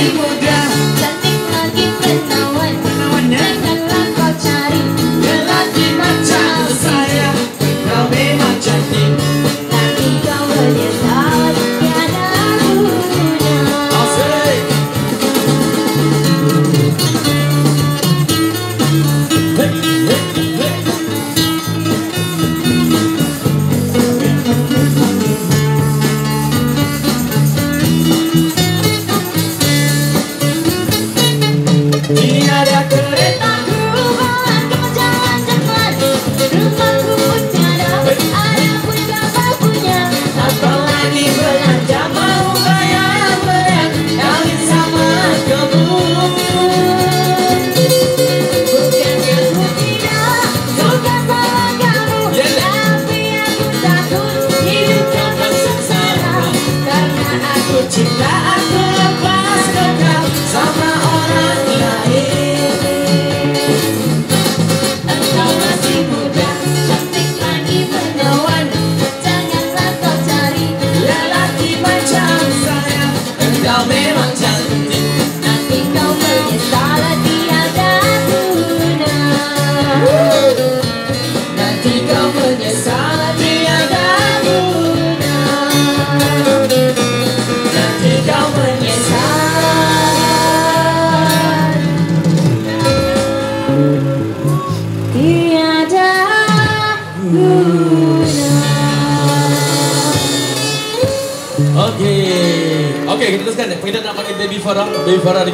people die. Llena de aquel Okay, okay kita teruskan. Kita nak panggil baby Farah, baby Farah.